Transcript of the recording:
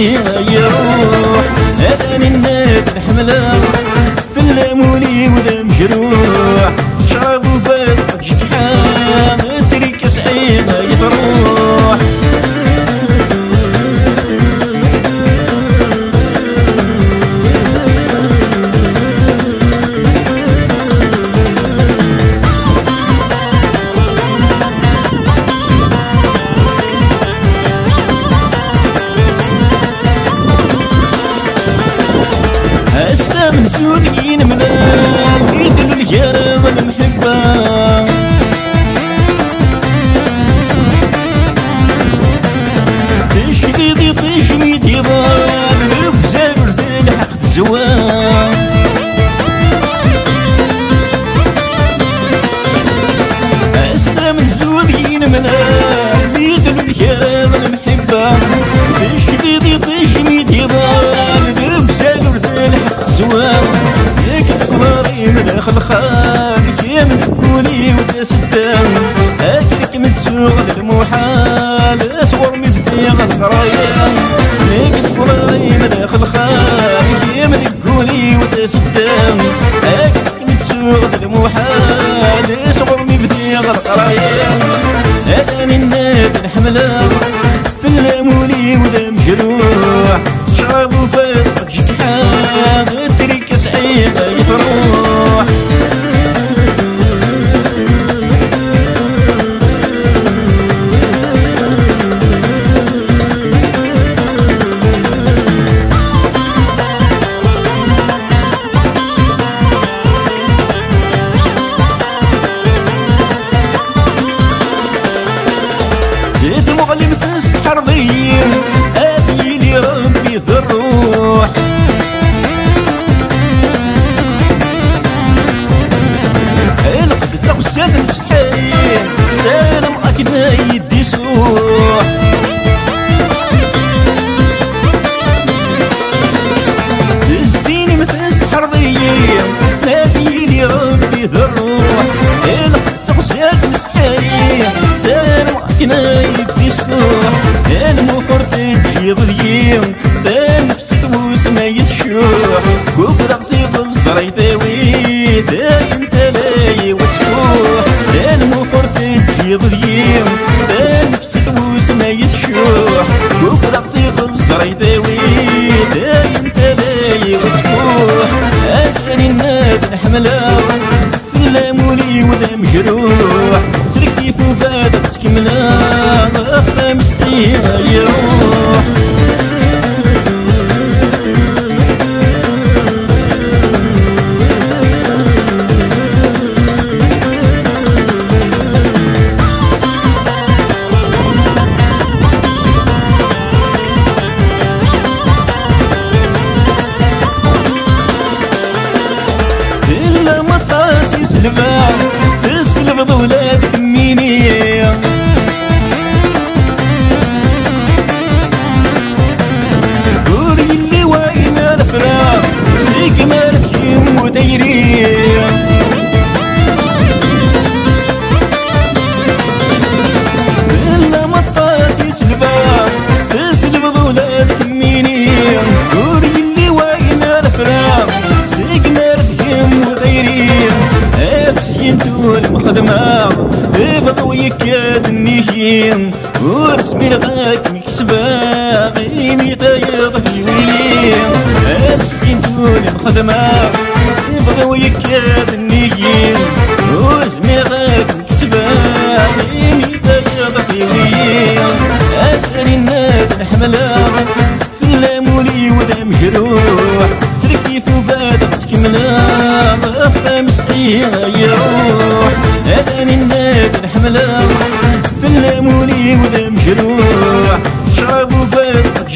خمس يروح هذاني الناد الحملة في الليموني وذا مجروح شرب وبال جكحان تريك سعيدة يتروح سودين ملال يدلو الجرم المحبة تشقيضي تشميت يضال بزابر تلحق تزوال هسه من سودين ملال يدلو الجرم المحبة تشقيضي تشميت يضال خالك يا من كوني وتسدام هاكلك من تسوق مسحين سالم أكنا يدي سوح المفرد تجي تول مخدمة بفضو يكاد النهيم ورسمي لغاك مكسبة غيمي تايض يويم أبسين تول مخدمة؟ بفضو يكاد النهيم ورسمي لغاك مكسبة غيمي تايض يويم أثري الناد الحملة في الليموني وذا مجروح تركي ثوبات تكملا خمس يروح يهموني وأنا مجروح شعب وفرق